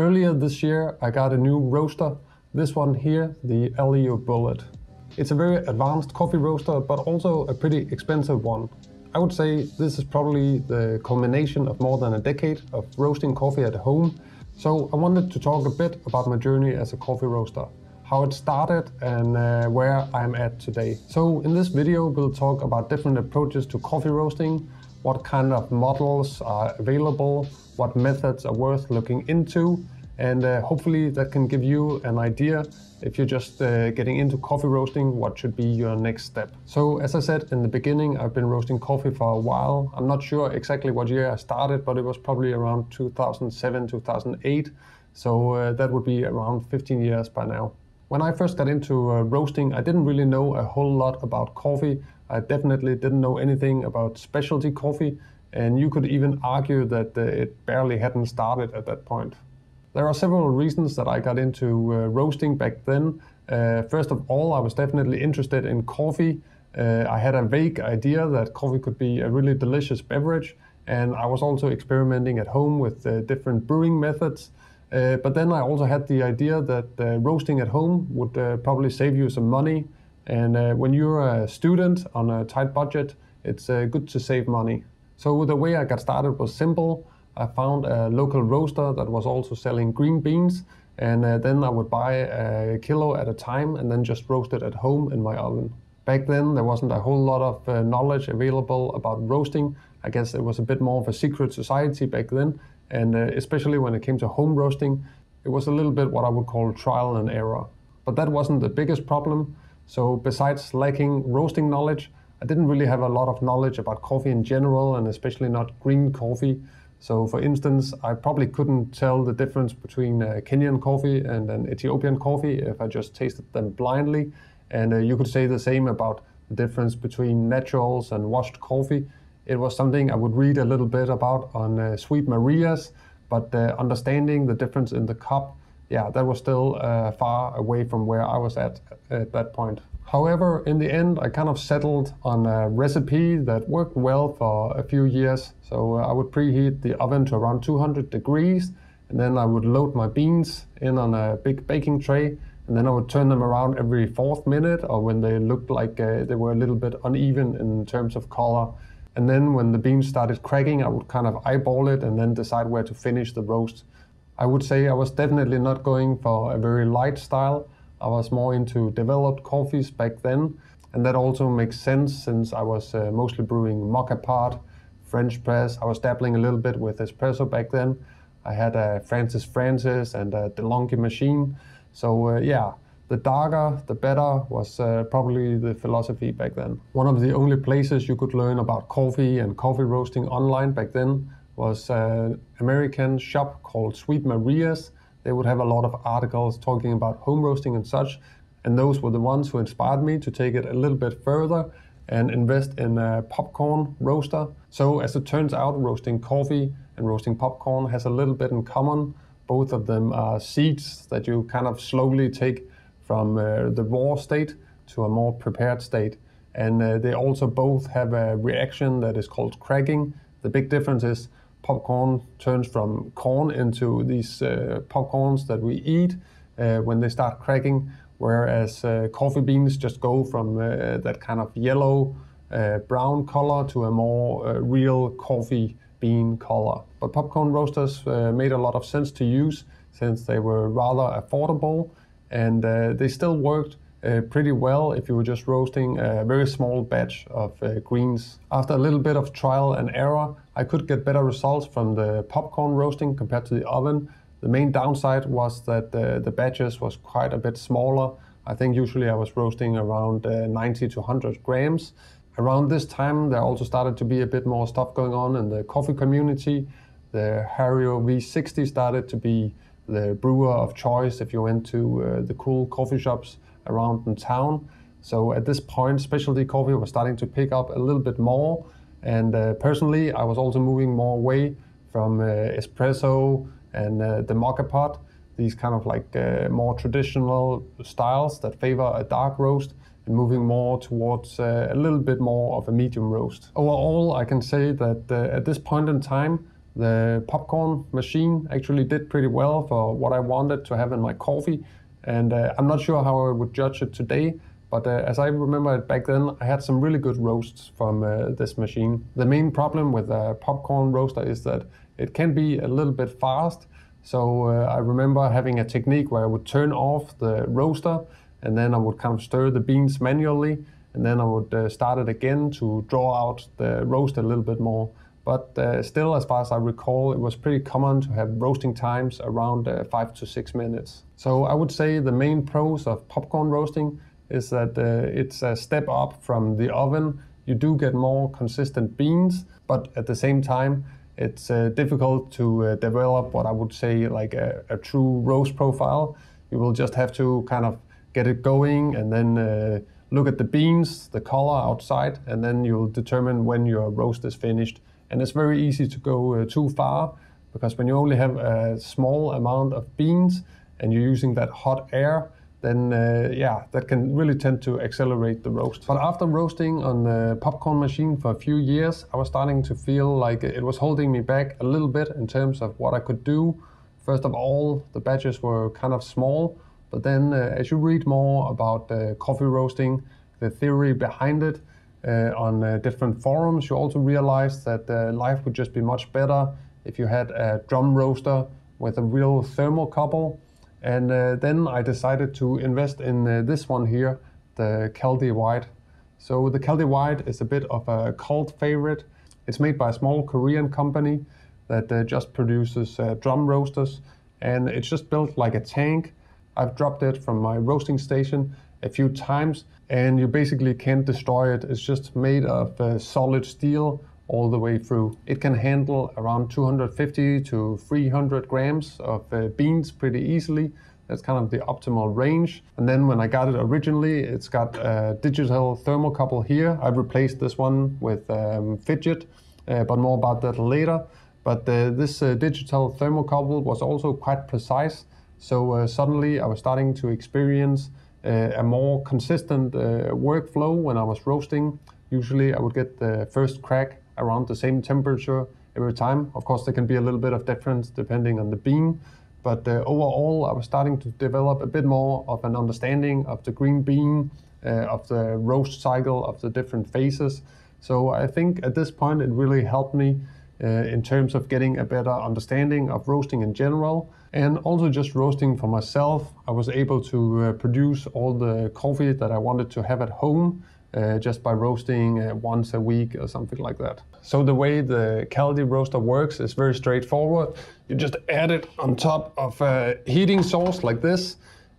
Earlier this year, I got a new roaster, this one here, the Aillio Bullet. It's a very advanced coffee roaster, but also a pretty expensive one. I would say this is probably the culmination of more than a decade of roasting coffee at home. So I wanted to talk a bit about my journey as a coffee roaster, how it started and uh, where I'm at today. So in this video, we'll talk about different approaches to coffee roasting, what kind of models are available, what methods are worth looking into, and uh, hopefully that can give you an idea if you're just uh, getting into coffee roasting, what should be your next step. So as I said in the beginning, I've been roasting coffee for a while. I'm not sure exactly what year I started, but it was probably around 2007, 2008. So uh, that would be around 15 years by now. When I first got into uh, roasting, I didn't really know a whole lot about coffee. I definitely didn't know anything about specialty coffee. And you could even argue that uh, it barely hadn't started at that point. There are several reasons that I got into uh, roasting back then. Uh, first of all, I was definitely interested in coffee. Uh, I had a vague idea that coffee could be a really delicious beverage, and I was also experimenting at home with uh, different brewing methods. But then I also had the idea that roasting at home would probably save you some money. And when you're a student on a tight budget, it's good to save money. So the way I got started was simple. I found a local roaster that was also selling green beans. And uh, then I would buy a kilo at a time and then just roast it at home in my oven. Back then, there wasn't a whole lot of uh, knowledge available about roasting. I guess it was a bit more of a secret society back then. And uh, especially when it came to home roasting, it was a little bit what I would call trial and error. But that wasn't the biggest problem. So besides lacking roasting knowledge, I didn't really have a lot of knowledge about coffee in general and especially not green coffee. So for instance, I probably couldn't tell the difference between a Kenyan coffee and an Ethiopian coffee if I just tasted them blindly. And uh, you could say the same about the difference between naturals and washed coffee. It was something I would read a little bit about on uh, Sweet Maria's, but uh, understanding the difference in the cup, yeah, that was still uh, far away from where I was at at that point. However, in the end, I kind of settled on a recipe that worked well for a few years. So uh, I would preheat the oven to around 200 degrees, and then I would load my beans in on a big baking tray, and then I would turn them around every fourth minute or when they looked like uh, they were a little bit uneven in terms of color. And then when the beans started cracking, I would kind of eyeball it and then decide where to finish the roast. I would say I was definitely not going for a very light style. I was more into developed coffees back then. And that also makes sense since I was uh, mostly brewing moka pot, French press. I was dabbling a little bit with espresso back then. I had a Francis Francis and a DeLonghi machine. So uh, yeah, the darker, the better was uh, probably the philosophy back then. One of the only places you could learn about coffee and coffee roasting online back then was an American shop called Sweet Maria's they would have a lot of articles talking about home roasting and such. And those were the ones who inspired me to take it a little bit further and invest in a popcorn roaster. So as it turns out, roasting coffee and roasting popcorn has a little bit in common. Both of them are seeds that you kind of slowly take from uh, the raw state to a more prepared state. And uh, they also both have a reaction that is called cracking. The big difference is popcorn turns from corn into these uh, popcorns that we eat uh, when they start cracking, whereas uh, coffee beans just go from uh, that kind of yellow uh, brown color to a more uh, real coffee bean color. But popcorn roasters made a lot of sense to use since they were rather affordable and they still worked uh, pretty well if you were just roasting a very small batch of uh, greens. After a little bit of trial and error, I could get better results from the popcorn roasting compared to the oven. The main downside was that uh, the batches was quite a bit smaller. I think usually I was roasting around uh, 90 to 100 grams. Around this time, there also started to be a bit more stuff going on in the coffee community. The Hario V60 started to be the brewer of choice if you went to uh, the cool coffee shops around in town. So at this point, specialty coffee was starting to pick up a little bit more. And uh, personally, I was also moving more away from uh, espresso and uh, the moka pot, these kind of like more traditional styles that favor a dark roast and moving more towards a little bit more of a medium roast. Overall, I can say that at this point in time, The popcorn machine actually did pretty well for what I wanted to have in my coffee, and uh, I'm not sure how I would judge it today, but uh, as I remember it back then, I had some really good roasts from uh, this machine. The main problem with a popcorn roaster is that it can be a little bit fast. So uh, I remember having a technique where I would turn off the roaster and then I would kind of stir the beans manually and then I would uh, start it again to draw out the roast a little bit more. But uh, still, as far as I recall, it was pretty common to have roasting times around uh, five to six minutes. So I would say the main pros of popcorn roasting is that uh, it's a step up from the oven. You do get more consistent beans, but at the same time, it's uh, difficult to uh, develop what I would say like a, a, true roast profile. You will just have to kind of get it going and then uh, look at the beans, the color outside, and then you'll determine when your roast is finished. And it's very easy to go uh, too far because when you only have a small amount of beans and you're using that hot air, then uh, yeah, that can really tend to accelerate the roast. But after roasting on the popcorn machine for a few years, I was starting to feel like it was holding me back a little bit in terms of what I could do. First of all, the batches were kind of small, but then uh, as you read more about uh, coffee roasting, the theory behind it, uh, on uh, different forums, you also realize that uh, life would just be much better if you had a drum roaster with a real thermocouple and uh, then I decided to invest in uh, this one here, the Kaldi Wide. So the Kaldi Wide is a bit of a cult favorite. It's made by a small Korean company that uh, just produces uh, drum roasters, and it's just built like a tank. I've dropped it from my roasting station a few times, and you basically can't destroy it. It's just made of uh, solid steel all the way through. It can handle around 250 to 300 grams of uh, beans pretty easily. That's kind of the optimal range. And then when I got it originally, it's got a digital thermocouple here. I've replaced this one with um, Phidget, uh, but more about that later. But uh, this uh, digital thermocouple was also quite precise. So uh, suddenly I was starting to experience uh, a more consistent workflow when I was roasting. Usually I would get the first crack around the same temperature every time. Of course, there can be a little bit of difference depending on the bean, but uh, overall, I was starting to develop a bit more of an understanding of the green bean, uh, of the roast cycle, of the different phases. So I think at this point, it really helped me uh, in terms of getting a better understanding of roasting in general. And also just roasting for myself, I was able to uh, produce all the coffee that I wanted to have at home uh, just by roasting uh, once a week or something like that. So the way the Kaldi roaster works is very straightforward. You just add it on top of a heating source like this.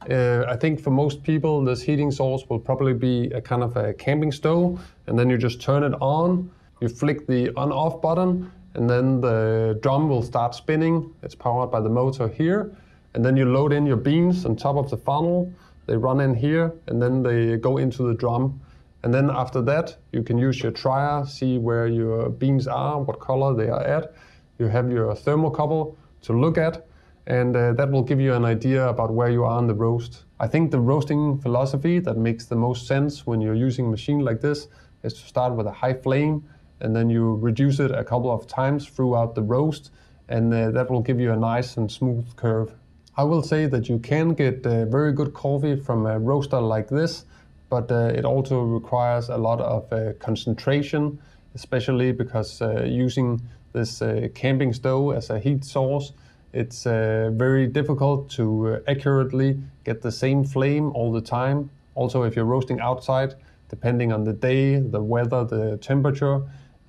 Uh, I think for most people, this heating source will probably be a kind of a camping stove, and then you just turn it on. You flick the on-off button, and then the drum will start spinning. It's powered by the motor here, and then you load in your beans on top of the funnel. They run in here, and then they go into the drum. And then after that, you can use your trier, see where your beans are, what color they are at. You have your thermocouple to look at, and uh, that will give you an idea about where you are in the roast. I think the roasting philosophy that makes the most sense when you're using a machine like this is to start with a high flame, and then you reduce it a couple of times throughout the roast, and uh, that will give you a nice and smooth curve. I will say that you can get uh, very good coffee from a roaster like this, but uh, it also requires a lot of uh, concentration, especially because uh, using this camping stove as a heat source, it's very difficult to accurately get the same flame all the time. Also, if you're roasting outside, depending on the day, the weather, the temperature,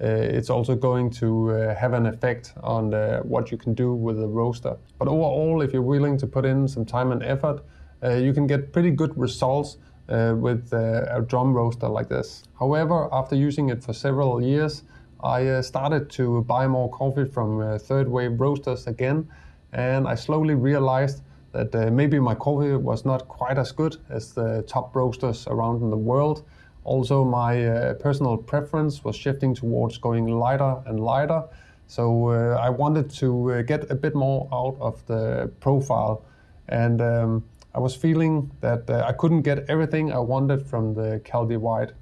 uh, it's also going to uh, have an effect on uh, what you can do with the roaster. But overall, if you're willing to put in some time and effort, you can get pretty good results uh, with uh, a drum roaster like this. However, after using it for several years, I uh, started to buy more coffee from third wave roasters again, and I slowly realized that uh, maybe my coffee was not quite as good as the top roasters around in the world. Also, my uh, personal preference was shifting towards going lighter and lighter. So uh, I wanted to get a bit more out of the profile. And um, I was feeling that uh, I couldn't get everything I wanted from the Kaldi Wide.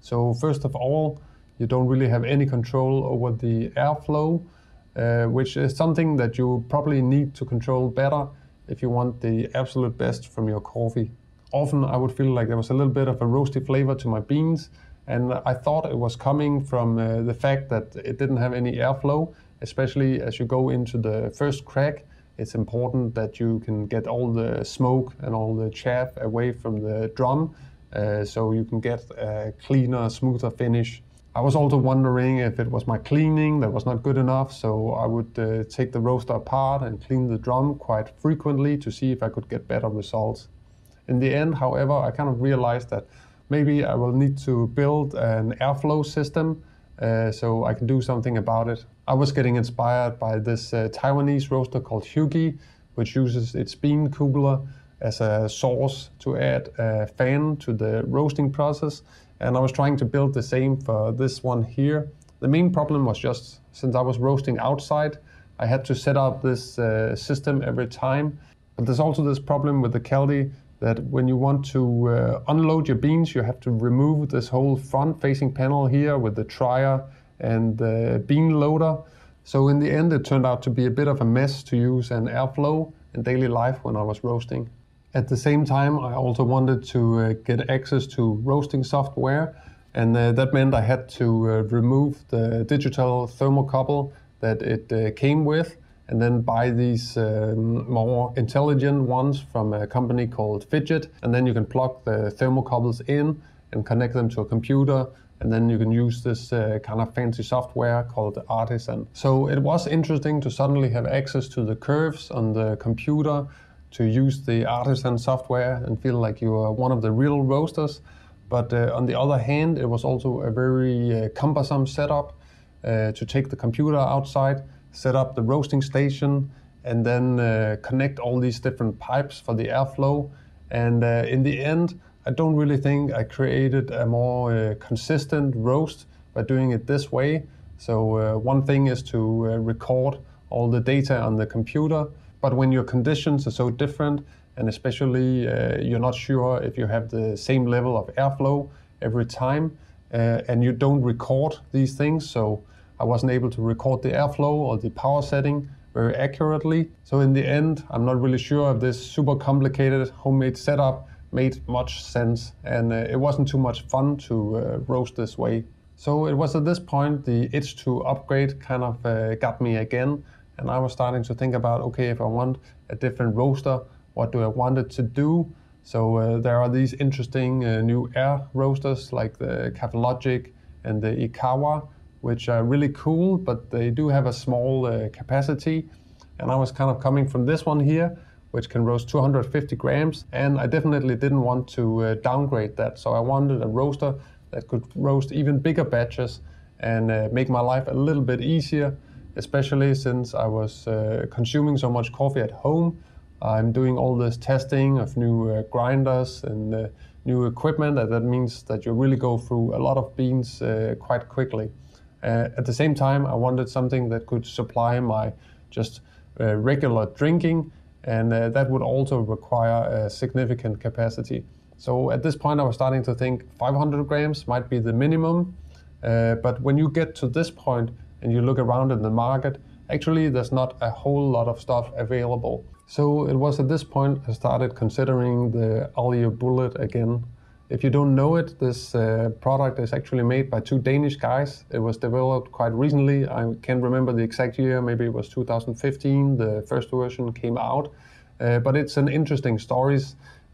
So first of all, you don't really have any control over the airflow. uh, which is something that you probably need to control better if you want the absolute best from your coffee. Often I would feel like there was a little bit of a roasty flavor to my beans, and I thought it was coming from uh, the fact that it didn't have any airflow, especially as you go into the first crack. It's important that you can get all the smoke and all the chaff away from the drum uh, so you can get a cleaner, smoother finish. I was also wondering if it was my cleaning that was not good enough, so I would uh, take the roaster apart and clean the drum quite frequently to see if I could get better results. In the end, however, I kind of realized that maybe I will need to build an airflow system uh, so I can do something about it. I was getting inspired by this uh, Taiwanese roaster called Huky, which uses its bean cooler as a source to add a fan to the roasting process. And I was trying to build the same for this one here. The main problem was just since I was roasting outside, I had to set up this uh, system every time. But there's also this problem with the Kaldi that when you want to uh, unload your beans, you have to remove this whole front facing panel here with the trier and the bean loader. So in the end, it turned out to be a bit of a mess to use an airflow in daily life when I was roasting. At the same time, I also wanted to uh, get access to roasting software, and uh, that meant I had to uh, remove the digital thermocouple that it uh, came with, and then buy these um, more intelligent ones from a company called Phidget, and then you can plug the thermocouples in and connect them to a computer and then you can use this uh, kind of fancy software called Artisan. So it was interesting to suddenly have access to the curves on the computer to use the artisan software and feel like you are one of the real roasters. But uh, on the other hand, it was also a very uh, cumbersome setup uh, to take the computer outside, set up the roasting station, and then uh, connect all these different pipes for the airflow. And uh, in the end, I don't really think I created a more uh, consistent roast by doing it this way. So one thing is to record all the data on the computer but when your conditions are so different, and especially uh, you're not sure if you have the same level of airflow every time, uh, and you don't record these things, so I wasn't able to record the airflow or the power setting very accurately. So in the end, I'm not really sure if this super complicated homemade setup made much sense, and uh, it wasn't too much fun to uh, roast this way. So it was at this point the itch to upgrade kind of uh, got me again. And I was starting to think about, okay, if I want a different roaster, what do I want it to do? So uh, there are these interesting uh, new air roasters like the Kaffelogic and the Ikawa, which are really cool, but they do have a small uh, capacity. And I was kind of coming from this one here, which can roast 250 grams. And I definitely didn't want to uh, downgrade that. So I wanted a roaster that could roast even bigger batches and uh, make my life a little bit easier especially since I was uh, consuming so much coffee at home. I'm doing all this testing of new uh, grinders and uh, new equipment, and that means that you really go through a lot of beans uh, quite quickly. At the same time, I wanted something that could supply my just regular drinking, and uh, that would also require a significant capacity. So at this point, I was starting to think 500 grams might be the minimum. Uh, but when you get to this point, and you look around in the market, actually there's not a whole lot of stuff available. So it was at this point I started considering the Aillio Bullet again. If you don't know it, this uh, product is actually made by two Danish guys. It was developed quite recently. I can't remember the exact year, maybe it was 2015, the first version came out. Uh, but it's an interesting story.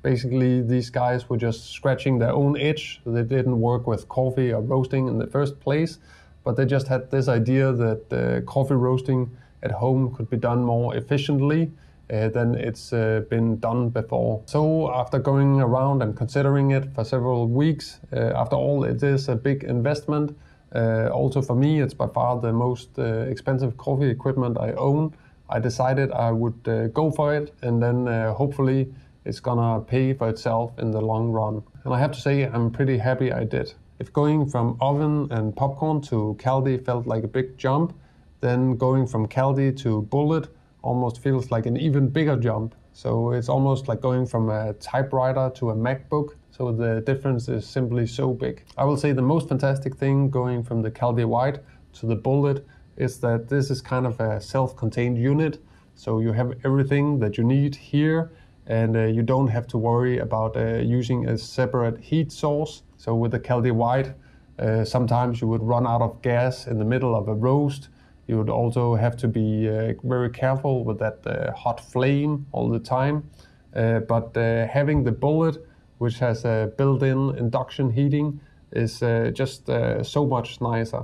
Basically, these guys were just scratching their own itch. They didn't work with coffee or roasting in the first place but they just had this idea that uh, coffee roasting at home could be done more efficiently uh, than it's uh, been done before. So after going around and considering it for several weeks, uh, after all, it is a big investment. Uh, also for me, it's by far the most uh, expensive coffee equipment I own. I decided I would go for it and then hopefully it's gonna pay for itself in the long run. And I have to say, I'm pretty happy I did. If going from oven and popcorn to Kaldi felt like a big jump, then going from Kaldi to Bullet almost feels like an even bigger jump. So it's almost like going from a typewriter to a MacBook. So the difference is simply so big. I will say the most fantastic thing going from the Kaldi Wide to the Bullet is that this is kind of a self-contained unit. So you have everything that you need here and uh, you don't have to worry about uh, using a separate heat source. So with the Kaldi Wide, uh, sometimes you would run out of gas in the middle of a roast. You would also have to be uh, very careful with that uh, hot flame all the time. Uh, but having the bullet, which has a built-in induction heating, is just so much nicer.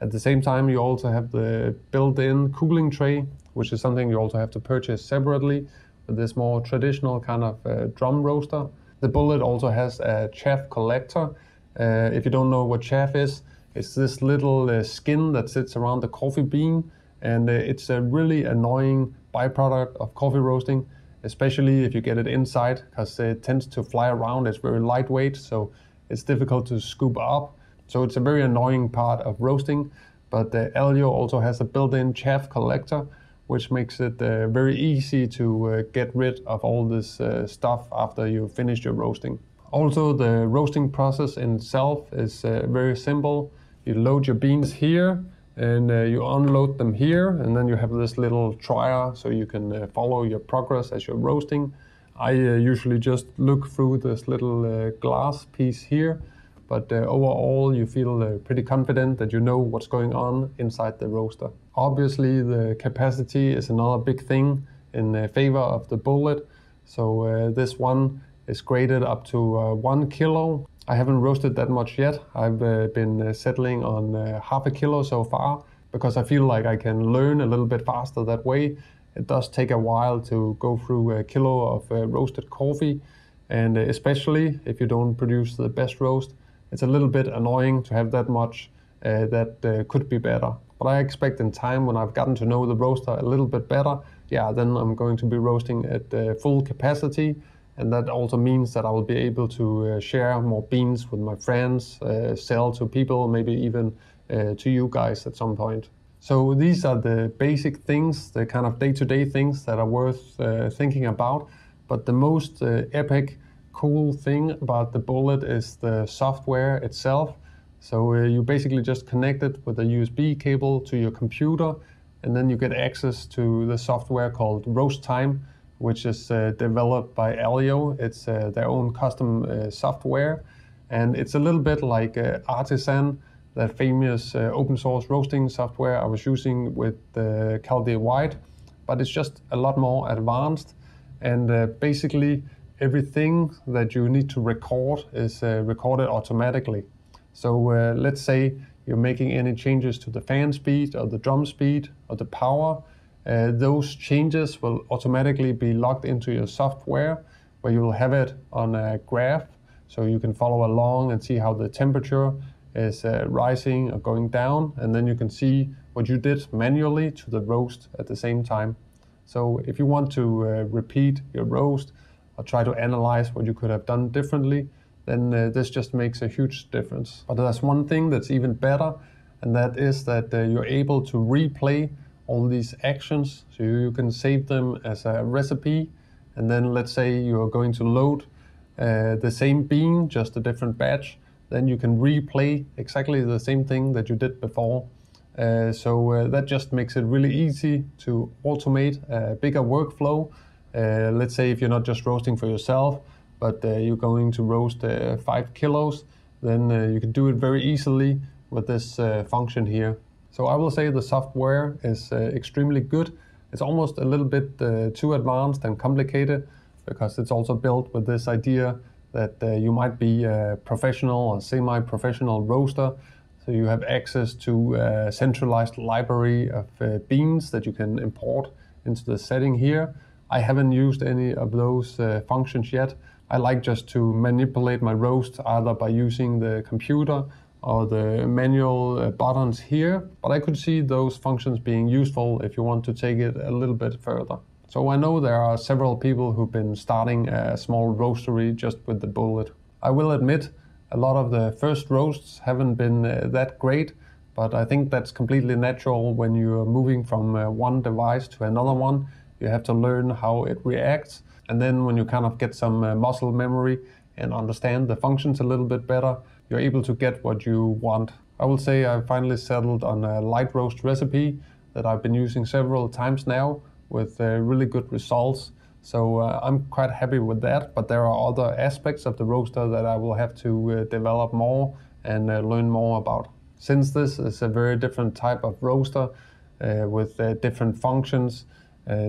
At the same time, you also have the built-in cooling tray, which is something you also have to purchase separately this more traditional kind of drum roaster. The Bullet also has a chaff collector. Uh, if you don't know what chaff is, it's this little uh, skin that sits around the coffee bean, and uh, it's a really annoying byproduct of coffee roasting, especially if you get it inside, because it tends to fly around. It's very lightweight, so it's difficult to scoop up. So it's a very annoying part of roasting. But the Aillio also has a built-in chaff collector, which makes it uh, very easy to uh, get rid of all this uh, stuff after you finish your roasting. Also, the roasting process in itself is uh, very simple. You load your beans here and uh, you unload them here, and then you have this little trier so you can uh, follow your progress as you're roasting. I usually just look through this little glass piece here, but overall you feel pretty confident that you know what's going on inside the roaster. Obviously, the capacity is another big thing in uh, favor of the bullet. So uh, this one is graded up to uh, one kilo. I haven't roasted that much yet. I've been settling on half a kilo so far because I feel like I can learn a little bit faster that way. It does take a while to go through a kilo of uh, roasted coffee, and especially if you don't produce the best roast, it's a little bit annoying to have that much uh, that uh, could be better. But I expect in time when I've gotten to know the roaster a little bit better, yeah, then I'm going to be roasting at uh, full capacity. And that also means that I will be able to uh, share more beans with my friends, uh, sell to people, maybe even uh, to you guys at some point. So these are the basic things, the kind of day-to-day -day things that are worth uh, thinking about. But the most epic, cool thing about the Bullet is the software itself. So uh, you basically just connect it with a USB cable to your computer, and then you get access to the software called RoasTime, which is uh, developed by Aillio. It's uh, their own custom uh, software, and it's a little bit like Artisan, that famous open source roasting software I was using with uh, Kaldi Wide, but it's just a lot more advanced, and basically everything that you need to record is recorded automatically. So uh, let's say you're making any changes to the fan speed or the drum speed or the power. Uh, those changes will automatically be logged into your software where you will have it on a graph so you can follow along and see how the temperature is uh, rising or going down and then you can see what you did manually to the roast at the same time. So if you want to uh, repeat your roast or try to analyze what you could have done differently, then uh, this just makes a huge difference. But there's one thing that's even better, and that is that uh, you're able to replay all these actions. So you can save them as a recipe, and then let's say you're going to load uh, the same bean, just a different batch, then you can replay exactly the same thing that you did before. Uh, so uh, that just makes it really easy to automate a bigger workflow. Uh, let's say if you're not just roasting for yourself, but uh, you're going to roast uh, five kilos, then you can do it very easily with this function here. So I will say the software is extremely good. It's almost a little bit too advanced and complicated because it's also built with this idea that uh, you might be a professional or semi-professional roaster. So you have access to a centralized library of uh, beans that you can import into the setting here. I haven't used any of those uh, functions yet, I like just to manipulate my roast either by using the computer or the manual uh, buttons here, but I could see those functions being useful if you want to take it a little bit further. So I know there are several people who've been starting a small roastery just with the bullet. I will admit a lot of the first roasts haven't been uh, that great, but I think that's completely natural when you're moving from uh, one device to another one. You have to learn how it reacts and then when you kind of get some uh, muscle memory and understand the functions a little bit better, you're able to get what you want. I will say I finally settled on a light roast recipe that I've been using several times now with uh, really good results. So uh, I'm quite happy with that, but there are other aspects of the roaster that I will have to uh, develop more and uh, learn more about. Since this is a very different type of roaster uh, with uh, different functions,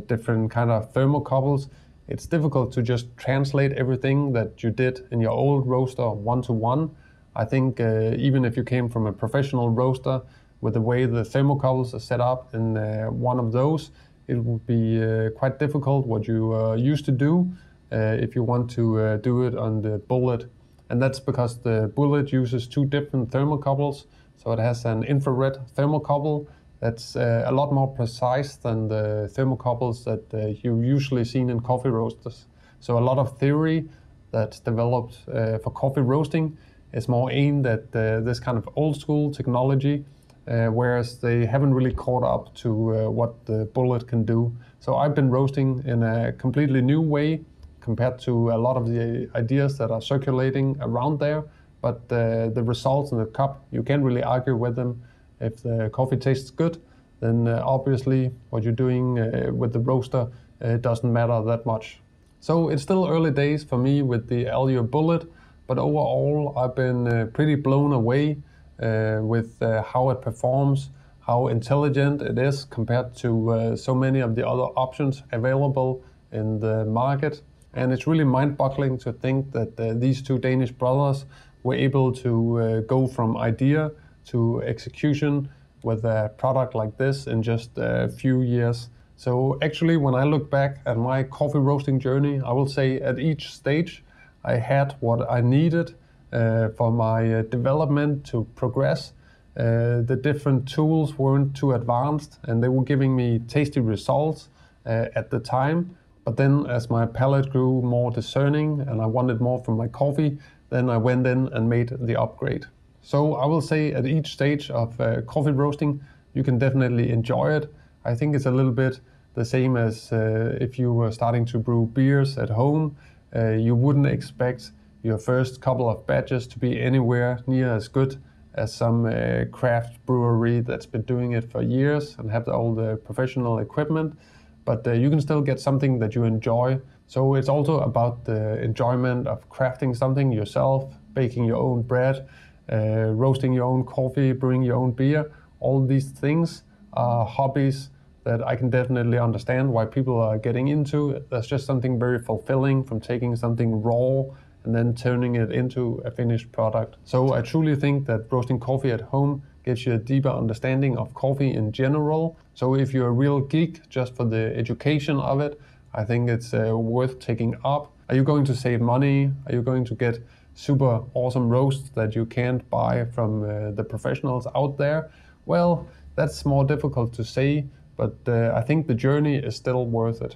different kind of thermocouples, it's difficult to just translate everything that you did in your old roaster one to one. I think uh, even if you came from a professional roaster with the way the thermocouples are set up in uh, one of those, it would be uh, quite difficult what you uh, used to do uh, if you want to uh, do it on the bullet. And that's because the bullet uses two different thermocouples. So it has an infrared thermocouple that's a lot more precise than the thermocouples that you usually seen in coffee roasters. So a lot of theory that's developed for coffee roasting is more aimed at uh, this kind of old school technology, uh, whereas they haven't really caught up to uh, what the bullet can do. So I've been roasting in a completely new way compared to a lot of the ideas that are circulating around there. But the results in the cup, you can't really argue with them if the coffee tastes good, then uh, obviously what you're doing uh, with the roaster uh, doesn't matter that much. So it's still early days for me with the Aillio Bullet, but overall I've been pretty blown away with how it performs, how intelligent it is compared to so many of the other options available in the market. And it's really mind-boggling to think that uh, these two Danish brothers were able to uh, go from idea to execution with a product like this in just a few years. So actually, when I look back at my coffee roasting journey, I will say at each stage, I had what I needed uh, for my uh, development to progress. Uh, the different tools weren't too advanced and they were giving me tasty results at the time. But then as my palate grew more discerning and I wanted more from my coffee, then I went in and made the upgrade. So I will say at each stage of uh, coffee roasting, you can definitely enjoy it. I think it's a little bit the same as uh, if you were starting to brew beers at home. Uh, you wouldn't expect your first couple of batches to be anywhere near as good as some uh, craft brewery that's been doing it for years and have all the professional equipment. But uh, you can still get something that you enjoy. So it's also about the enjoyment of crafting something yourself, baking your own bread, uh, roasting your own coffee, brewing your own beer. All these things are hobbies that I can definitely understand why people are getting into. That's just something very fulfilling from taking something raw and then turning it into a finished product. So I truly think that roasting coffee at home gives you a deeper understanding of coffee in general. So if you're a real geek just for the education of it, I think it's uh, worth taking up. Are you going to save money? Are you going to get super awesome roasts that you can't buy from uh, the professionals out there? Well, that's more difficult to say, but uh, I think the journey is still worth it.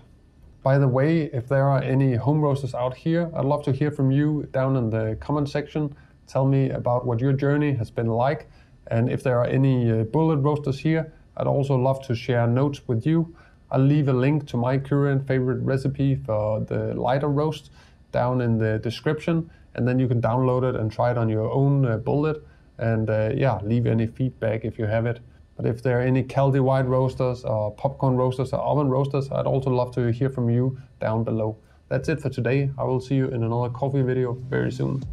By the way, if there are any home roasters out here, I'd love to hear from you down in the comment section. Tell me about what your journey has been like. And if there are any uh, bullet roasters here, I'd also love to share notes with you. I'll leave a link to my current favorite recipe for the lighter roast down in the description and then you can download it and try it on your own uh, bullet and uh, yeah, leave any feedback if you have it. But if there are any Kaldi Wide roasters or popcorn roasters or oven roasters, I'd also love to hear from you down below. That's it for today. I will see you in another coffee video very soon.